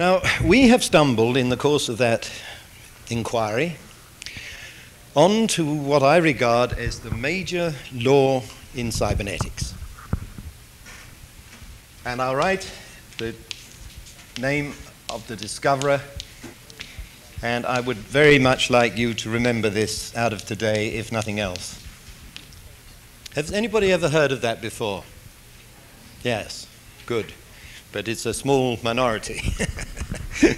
Now, we have stumbled in the course of that inquiry on to what I regard as the major law in cybernetics. And I'll write the name of the discoverer, and I would very much like you to remember this out of today, if nothing else. Has anybody ever heard of that before? Yes, good. But it's a small minority.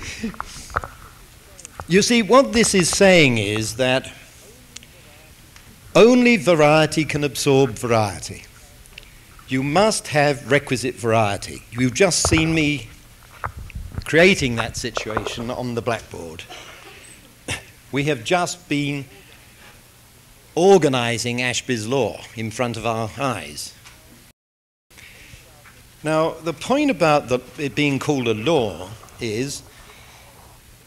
you see, what this is saying is that only variety can absorb variety. You must have requisite variety. You've just seen me creating that situation on the blackboard. We have just been organizing Ashby's law in front of our eyes. Now, the point about the, it being called a law is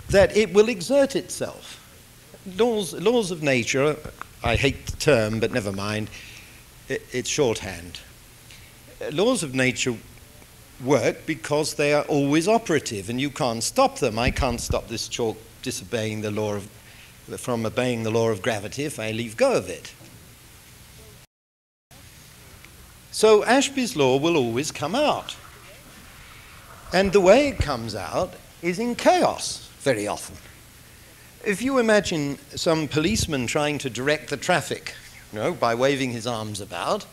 that it will exert itself. Laws, laws of nature, I hate the term, but never mind, it, it's shorthand. Laws of nature work because they are always operative and you can't stop them. I can't stop this chalk disobeying the law of, from obeying the law of gravity if I leave go of it. So Ashby's law will always come out. And the way it comes out is in chaos very often. If you imagine some policeman trying to direct the traffic, you know, by waving his arms about,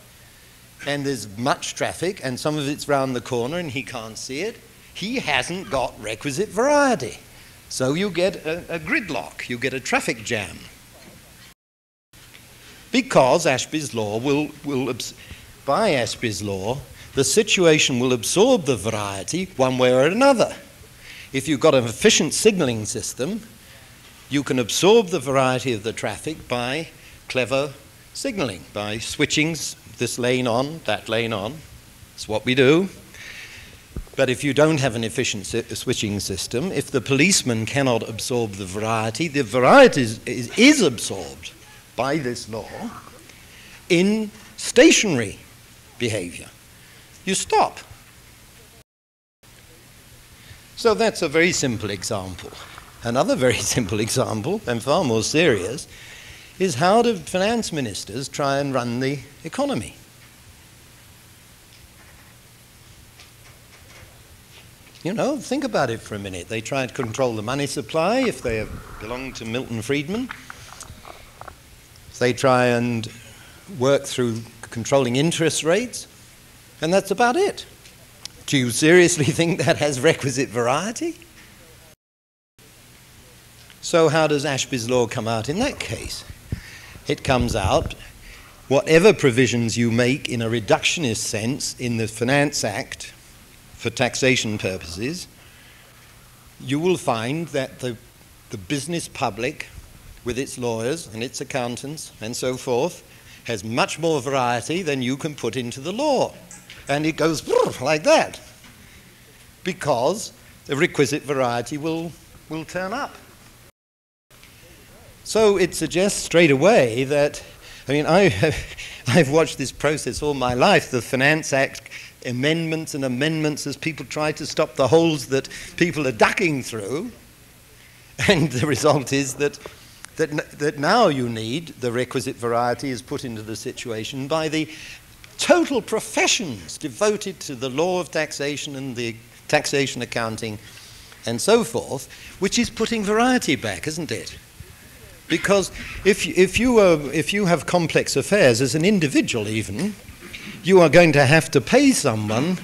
and there's much traffic, and some of it's round the corner and he can't see it, he hasn't got requisite variety. So you get a, a gridlock, you get a traffic jam. Because Ashby's law will, will by Ashby's law, the situation will absorb the variety one way or another. If you've got an efficient signaling system, you can absorb the variety of the traffic by clever signaling, by switching this lane on, that lane on. It's what we do. But if you don't have an efficient uh, switching system, if the policeman cannot absorb the variety, the variety is, is, is absorbed by this law in stationary behavior. You stop. So that's a very simple example. Another very simple example, and far more serious, is how do finance ministers try and run the economy? You know, think about it for a minute. They try to control the money supply if they belong to Milton Friedman. They try and work through controlling interest rates, and that's about it. Do you seriously think that has requisite variety? So, how does Ashby's law come out in that case? It comes out whatever provisions you make in a reductionist sense in the Finance Act for taxation purposes, you will find that the, the business public, with its lawyers and its accountants and so forth, has much more variety than you can put into the law. And it goes like that because the requisite variety will, will turn up. So it suggests straight away that, I mean, I have, I've watched this process all my life, the Finance Act amendments and amendments as people try to stop the holes that people are ducking through. And the result is that that, that now you need the requisite variety is put into the situation by the total professions devoted to the law of taxation and the taxation accounting and so forth, which is putting variety back, isn't it? Because if, if, you, are, if you have complex affairs as an individual, even, you are going to have to pay someone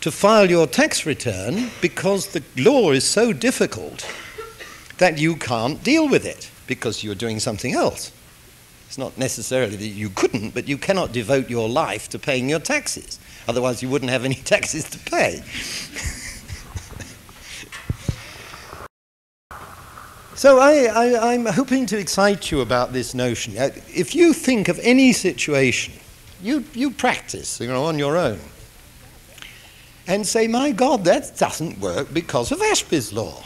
to file your tax return because the law is so difficult that you can't deal with it because you're doing something else. It's not necessarily that you couldn't, but you cannot devote your life to paying your taxes. Otherwise, you wouldn't have any taxes to pay. so I, am hoping to excite you about this notion. Uh, if you think of any situation, you, you practice you know, on your own, and say, my God, that doesn't work because of Ashby's law.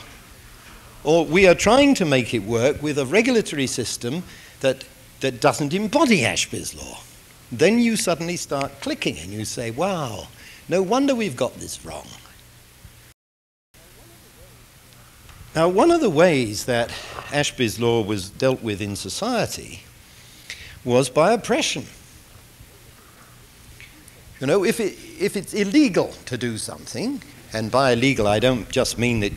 Or we are trying to make it work with a regulatory system that, that doesn't embody Ashby's law. Then you suddenly start clicking and you say, wow, no wonder we've got this wrong. Now, one of the ways that Ashby's law was dealt with in society was by oppression. You know, if, it, if it's illegal to do something, and by illegal I don't just mean that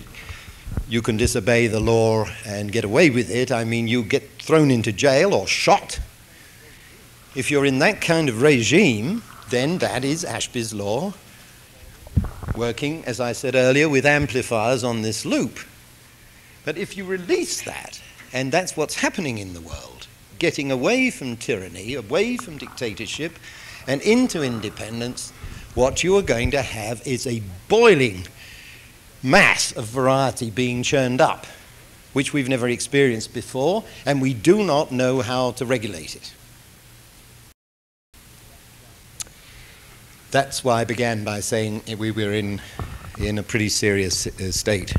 you can disobey the law and get away with it, I mean you get thrown into jail or shot. If you're in that kind of regime, then that is Ashby's law, working, as I said earlier, with amplifiers on this loop. But if you release that, and that's what's happening in the world, getting away from tyranny, away from dictatorship, and into independence, what you are going to have is a boiling mass of variety being churned up, which we've never experienced before, and we do not know how to regulate it. That's why I began by saying we were in, in a pretty serious uh, state.